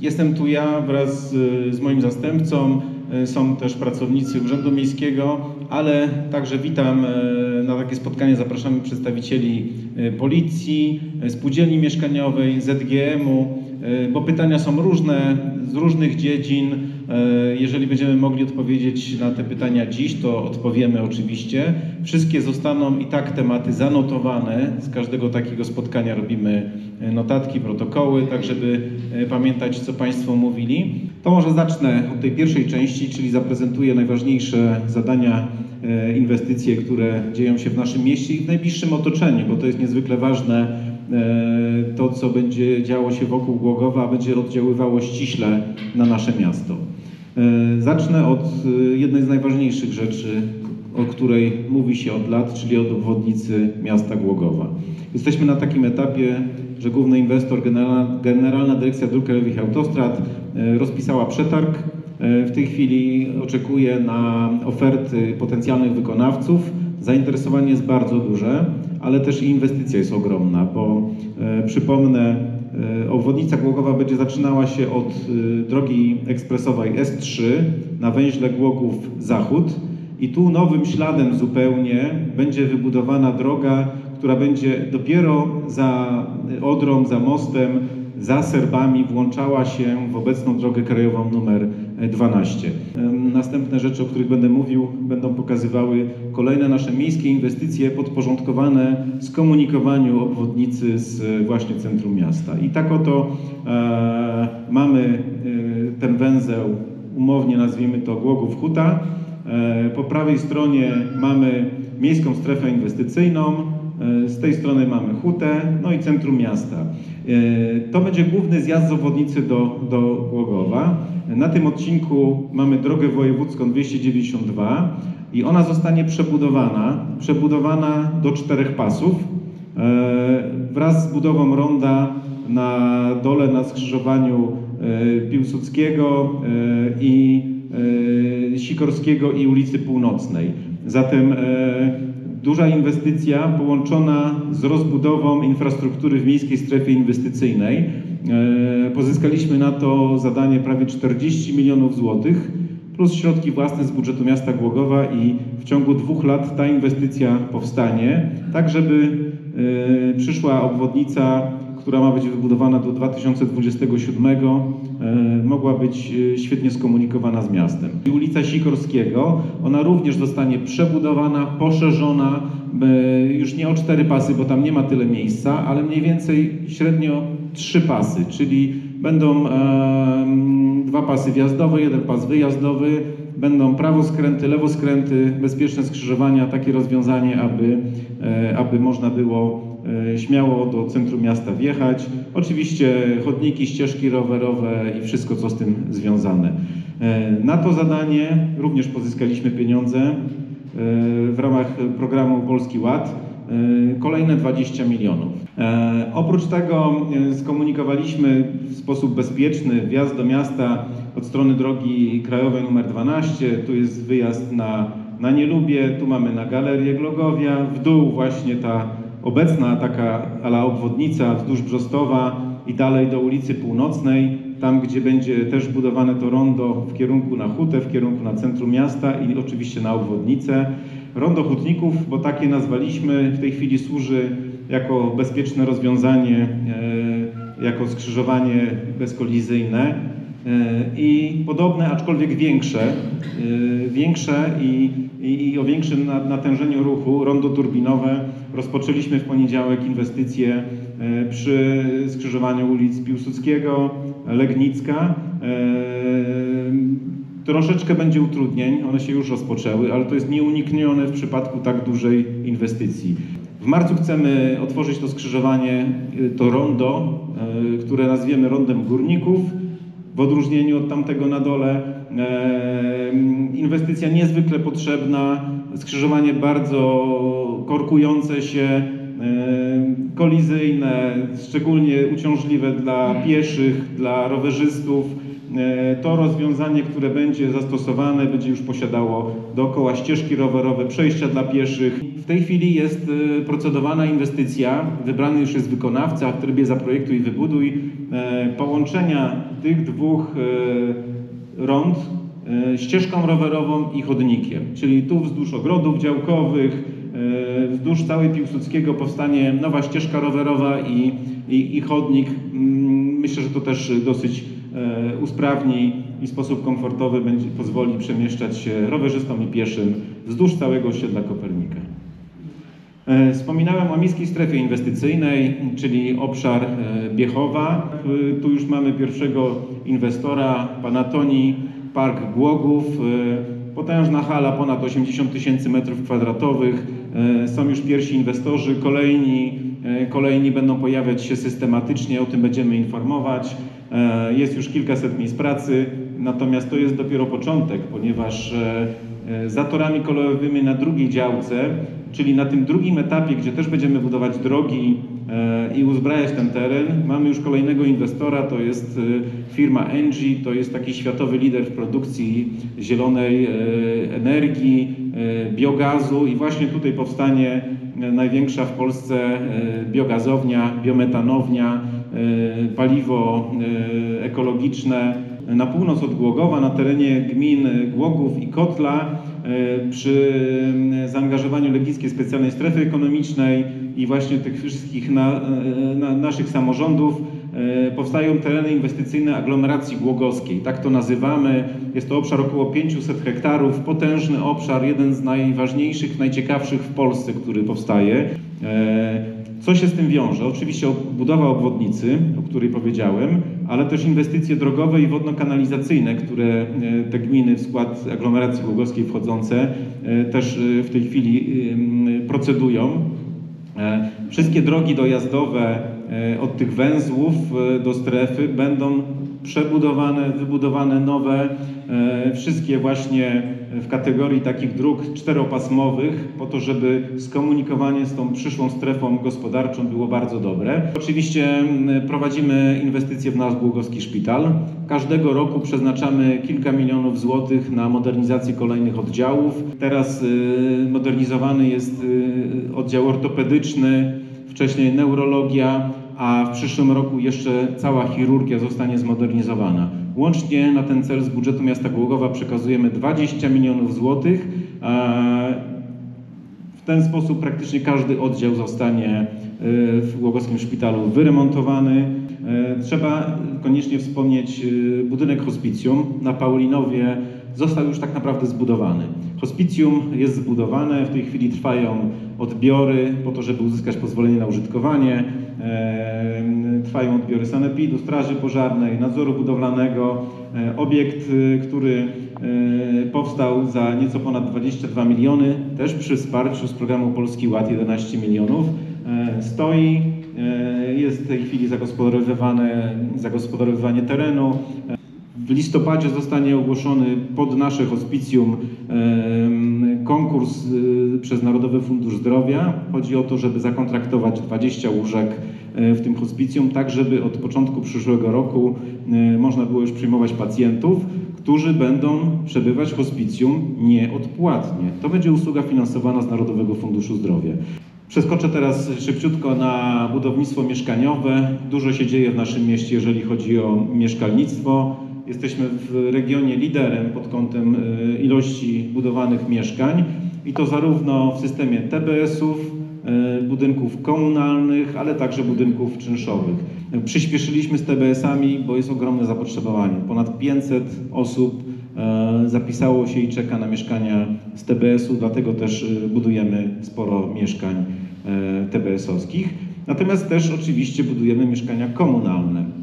Jestem tu ja wraz z, moim zastępcą, e, są też pracownicy Urzędu Miejskiego, ale także witam e, na takie spotkanie, zapraszamy przedstawicieli e, Policji, Spółdzielni Mieszkaniowej, ZGM-u, bo pytania są różne, z różnych dziedzin. E, Jeżeli będziemy mogli odpowiedzieć na te pytania dziś, to odpowiemy oczywiście. Wszystkie zostaną i tak tematy zanotowane. Z każdego takiego spotkania robimy e, notatki, protokoły, tak żeby e, pamiętać, co Państwo mówili. To może zacznę od tej pierwszej części, czyli zaprezentuję najważniejsze zadania, inwestycje, które dzieją się w naszym mieście i w najbliższym otoczeniu, bo to jest niezwykle ważne. To, co będzie działo się wokół Głogowa, będzie oddziaływało ściśle na nasze miasto. E, Zacznę od e, jednej z najważniejszych rzeczy, o której mówi się od lat, czyli od obwodnicy miasta Głogowa. Jesteśmy na takim etapie, że główny inwestor, Generalna, Generalna Dyrekcja Dróg Krajowych i Autostrad e, rozpisała przetarg. W tej chwili oczekuje na oferty potencjalnych wykonawców. Zainteresowanie jest bardzo duże, ale też inwestycja jest ogromna, bo przypomnę, obwodnica Głogowa będzie zaczynała się od e, drogi ekspresowej S3 na węźle Głogów Zachód i tu nowym śladem zupełnie będzie wybudowana droga, która będzie dopiero za Odrą, za mostem, za Serbami włączała się w obecną drogę krajową numer 12. Em, Następne rzeczy, o których będę mówił, będą pokazywały kolejne nasze miejskie inwestycje podporządkowane skomunikowaniu obwodnicy z właśnie centrum miasta. I tak oto e, mamy e, ten węzeł, umownie nazwijmy to Głogów Huta. E, po prawej stronie mamy miejską strefę inwestycyjną, z tej strony mamy hutę, no i centrum miasta. E, To będzie główny zjazd z obwodnicy do, do Głogowa. Na tym odcinku mamy drogę wojewódzką 292 i ona zostanie przebudowana, przebudowana do czterech pasów e, wraz z budową ronda na dole na skrzyżowaniu e, Piłsudskiego e, i e, Sikorskiego i ulicy Północnej. Zatem e, duża inwestycja połączona z rozbudową infrastruktury w miejskiej strefie inwestycyjnej. E, Pozyskaliśmy na to zadanie prawie 40 milionów złotych plus środki własne z budżetu miasta Głogowa i w ciągu dwóch lat ta inwestycja powstanie, tak żeby e, przyszła obwodnica, która ma być wybudowana do 2027, e, mogła być e, świetnie skomunikowana z miastem. I ulica Sikorskiego, ona również zostanie przebudowana, poszerzona, e, już nie o cztery pasy, bo tam nie ma tyle miejsca, ale mniej więcej średnio trzy pasy, czyli będą dwa pasy wjazdowe, jeden pas wyjazdowy, będą prawoskręty, lewoskręty, bezpieczne skrzyżowania, takie rozwiązanie, aby, e, aby można było e, śmiało do centrum miasta wjechać. Oczywiście chodniki, ścieżki rowerowe i wszystko, co z tym związane. E, Na to zadanie również pozyskaliśmy pieniądze e, w ramach programu Polski Ład. E, Kolejne 20 milionów. E, oprócz tego e, skomunikowaliśmy w sposób bezpieczny wjazd do miasta od strony drogi krajowej numer 12. Tu jest wyjazd na, na Nielubie, tu mamy na Galerię Glogowia, w dół właśnie ta obecna taka ala obwodnica wzdłuż Brzostowa i dalej do ulicy Północnej, tam gdzie będzie też budowane to rondo w kierunku na Hutę, w kierunku na centrum miasta i oczywiście na obwodnicę. Rondo Hutników, bo takie nazwaliśmy, w tej chwili służy jako bezpieczne rozwiązanie, e, jako skrzyżowanie bezkolizyjne e, i podobne, aczkolwiek większe, e, większe i, i, i o większym na- natężeniu ruchu, rondo turbinowe. Rozpoczęliśmy w poniedziałek inwestycje e, przy skrzyżowaniu ulic Piłsudskiego, Legnicka. E, Troszeczkę będzie utrudnień, one się już rozpoczęły, ale to jest nieuniknione w przypadku tak dużej inwestycji. W marcu chcemy otworzyć to skrzyżowanie, y, to rondo, które nazwiemy rondem górników, w odróżnieniu od tamtego na dole. E, Inwestycja niezwykle potrzebna, skrzyżowanie bardzo korkujące się, kolizyjne, szczególnie uciążliwe dla pieszych, dla rowerzystów. E, to rozwiązanie, które będzie zastosowane, będzie już posiadało dookoła ścieżki rowerowe, przejścia dla pieszych. W tej chwili jest e, procedowana inwestycja, wybrany już jest wykonawca w trybie zaprojektuj i wybuduj, e, połączenia tych dwóch rond ścieżką rowerową i chodnikiem, czyli tu wzdłuż ogrodów działkowych, wzdłuż całej Piłsudskiego powstanie nowa ścieżka rowerowa i, i, i chodnik. Mm, myślę, że to też dosyć E, usprawni i w sposób komfortowy będzie, pozwoli przemieszczać się rowerzystom i pieszym wzdłuż całego osiedla Kopernika. E, wspominałem o miejskiej strefie inwestycyjnej, czyli obszar e, Biechowa. Tu już mamy pierwszego inwestora, pana Toni, Park Głogów. Potężna hala, ponad 80 tysięcy metrów kwadratowych. Są już pierwsi inwestorzy, kolejni, kolejni będą pojawiać się systematycznie, o tym będziemy informować. E, jest już kilkaset miejsc pracy, natomiast to jest dopiero początek, ponieważ e, e, za torami kolejowymi na drugiej działce, czyli na tym drugim etapie, gdzie też będziemy budować drogi i uzbrajać ten teren, mamy już kolejnego inwestora, to jest firma Engie, to jest taki światowy lider w produkcji zielonej energii, biogazu. I właśnie tutaj powstanie największa w Polsce biogazownia, biometanownia, E, paliwo e, ekologiczne. Na północ od Głogowa, na terenie gmin Głogów i Kotla. e, przy zaangażowaniu Legnickiej Specjalnej Strefy Ekonomicznej i właśnie tych wszystkich na, na naszych samorządów powstają tereny inwestycyjne aglomeracji głogowskiej. Tak to nazywamy. Jest to obszar około 500 hektarów, potężny obszar, jeden z najważniejszych, najciekawszych w Polsce, który powstaje. Co się z tym wiąże? Oczywiście budowa obwodnicy, o której powiedziałem, ale też inwestycje drogowe i wodno-kanalizacyjne, które e, te gminy w skład aglomeracji głogowskiej wchodzące e, też e, w tej chwili procedują. Wszystkie drogi dojazdowe od tych węzłów do strefy będą przebudowane, wybudowane nowe, wszystkie właśnie w kategorii takich dróg czteropasmowych, po to, żeby skomunikowanie z tą przyszłą strefą gospodarczą było bardzo dobre. Oczywiście prowadzimy inwestycje w nasz Głogowski Szpital. Każdego roku przeznaczamy kilka milionów złotych na modernizację kolejnych oddziałów. Teraz modernizowany jest oddział ortopedyczny, wcześniej neurologia, a w przyszłym roku jeszcze cała chirurgia zostanie zmodernizowana. Łącznie na ten cel z budżetu miasta Głogowa przekazujemy 20 milionów złotych. W ten sposób praktycznie każdy oddział zostanie e, w Głogowskim Szpitalu wyremontowany. E, trzeba koniecznie wspomnieć e, budynek hospicjum na Paulinowie został już tak naprawdę zbudowany. Hospicjum jest zbudowane, w tej chwili trwają odbiory po to, żeby uzyskać pozwolenie na użytkowanie. Trwają odbiory sanepidu, straży pożarnej, nadzoru budowlanego. E, obiekt, y, który e, powstał za nieco ponad 22 miliony, też przy wsparciu z programu Polski Ład 11 milionów, e, stoi, jest w tej chwili zagospodarowywane, zagospodarowywanie terenu. W listopadzie zostanie ogłoszony pod nasze hospicjum konkurs y, przez Narodowy Fundusz Zdrowia. Chodzi o to, żeby zakontraktować 20 łóżek e, w tym hospicjum, tak żeby od początku przyszłego roku e, można było już przyjmować pacjentów, którzy będą przebywać w hospicjum nieodpłatnie. To będzie usługa finansowana z Narodowego Funduszu Zdrowia. Przeskoczę teraz szybciutko na budownictwo mieszkaniowe. Dużo się dzieje w naszym mieście, jeżeli chodzi o mieszkalnictwo. Jesteśmy w regionie liderem pod kątem e, ilości budowanych mieszkań i to zarówno w systemie TBS-ów, e, budynków komunalnych, ale także budynków czynszowych. Przyspieszyliśmy z TBS-ami, bo jest ogromne zapotrzebowanie. Ponad 500 osób e, zapisało się i czeka na mieszkania z TBS-u, dlatego też budujemy sporo mieszkań TBS-owskich. Natomiast też oczywiście budujemy mieszkania komunalne.